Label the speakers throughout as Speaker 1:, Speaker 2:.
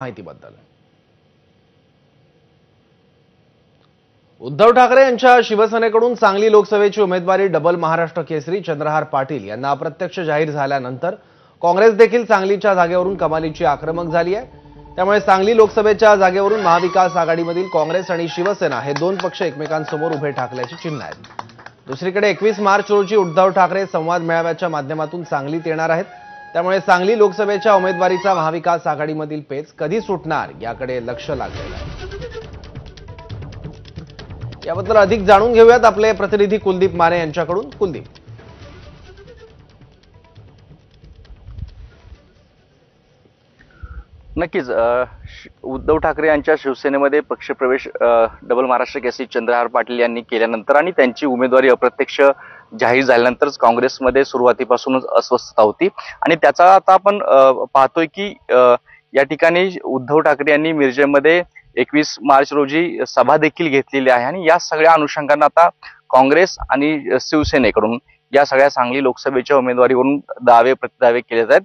Speaker 1: माहितीबद्दल. उद्धव ठाकरे यांच्या शिवसेनेकडून सांगली लोकसभेची उमेदवारी डबल महाराष्ट्र केसरी चंद्रहार पाटील यांना अप्रत्यक्ष जाहीर झाल्यानंतर काँग्रेस देखील सांगलीच्या जागेवरून कमालीची आक्रमक झाली आहे. त्यामुळे सांगली लोकसभेच्या जागेवरून महाविकास आघाडीमधील काँग्रेस आणि शिवसेना हे दोन पक्ष एकमेकांसमोर उभे ठाकल्याची चिन्ह आहेत. दुसरीकडे एकवीस मार्च रोजी उद्धव ठाकरे संवाद मेळाव्याच्या माध्यमातून सांगलीत येणार आहेत. त्यामुळे सांगली लोकसभेच्या उमेदवारीचा महाविकास आघाडीमधील पेच कधी सुटणार याकडे लक्ष लागलेलं आहे. याबद्दल अधिक जाणून घेऊयात आपले प्रतिनिधी कुलदीप माने यांच्याकडून. कुलदीप.
Speaker 2: नक्कीच उद्धव ठाकरे यांच्या शिवसेनेमध्ये पक्षप्रवेश डबल महाराष्ट्र केसरी चंद्रहार पाटील यांनी केल्यानंतर आणि त्यांची उमेदवारी अप्रत्यक्ष जाहीर झाल्यानंतरच काँग्रेसमध्ये सुरुवातीपासूनच अस्वस्थता होती. आणि त्याचा आता आपण पाहतोय की या ठिकाणी उद्धव ठाकरे यांनी मिरजेमध्ये एकवीस मार्च रोजी सभा देखील घेतलेली आहे. आणि या सगळ्या अनुषंगांना आता काँग्रेस आणि शिवसेनेकडून या सगळ्या सांगली लोकसभेच्या उमेदवारीवरून दावे प्रतिदावे केले जात आहेत.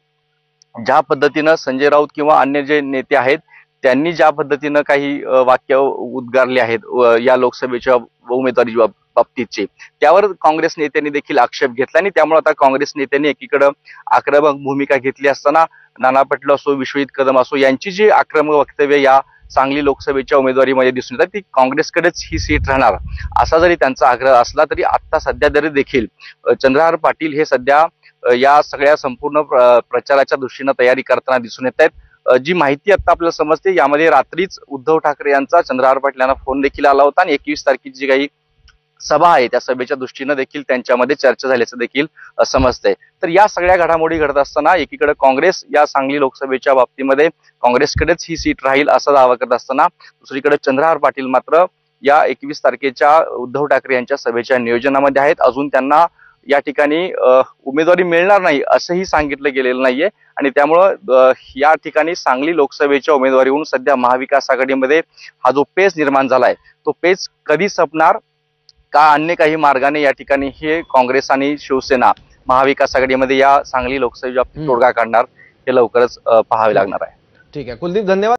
Speaker 2: ज्या पद्धतीनं संजय राऊत किंवा अन्य जे नेते आहेत त्यांनी ज्या पद्धतीनं काही वाक्य उद्गारले आहेत व या लोकसभेच्या उमेदवारी बाबतीतचे त्यावर काँग्रेस नेत्यांनी देखील आक्षेप घेतला आणि त्यामुळे आता काँग्रेस नेत्यांनी एकीकडं आक्रमक भूमिका घेतली असताना नाना पटोले असो विश्वजित कदम असो यांची जी आक्रमक वक्तव्य या सांगली लोकसभेच्या उमेदवारीमध्ये दिसून येतात ती काँग्रेसकडेच ही सीट राहणार असा जरी त्यांचा आग्रह असला तरी आत्ता सध्या तरी देखील चंद्रहार पाटील हे सध्या या सगळ्या संपूर्ण प्र- प्रचाराच्या दृष्टीनं तयारी करताना दिसून येत आहेत. जी माहिती आता आपल्याला समजते यामध्ये रात्रीच उद्धव ठाकरे यांचा चंद्रहार पाटील यांना फोन देखील आला होता आणि एकवीस तारखेची जी काही सभा आहे त्या सभेच्या दृष्टीनं देखील त्यांच्यामध्ये चर्चा झाल्याचं देखील समजतंय. तर या सगळ्या घडामोडी घडत असताना एकीकडे काँग्रेस या सांगली लोकसभेच्या बाबतीमध्ये काँग्रेसकडेच ही सीट राहील असा दावा करत असताना दुसरीकडे चंद्रहार पाटील मात्र या एकवीस तारखेच्या उद्धव ठाकरे यांच्या सभेच्या नियोजनामध्ये आहेत. अजून त्यांना या ठिकाणी उमेदवारी मिळणार नाही असंही सांगितलं गेलेलं नाहीये. आणि त्यामुळं या ठिकाणी सांगली लोकसभेच्या उमेदवारीवरून सध्या महाविकास आघाडीमध्ये हा जो पेच निर्माण झालाय तो पेच कधी संपणार का अन्य काही मार्गाने या ठिकाणी हे काँग्रेस आणि शिवसेना महाविकास आघाडीमध्ये या सांगली लोकसभेच्या. तोडगा काढणार हे लवकरच पाहावे लागणार आहे.
Speaker 1: ठीक आहे. कुलदीप धन्यवाद.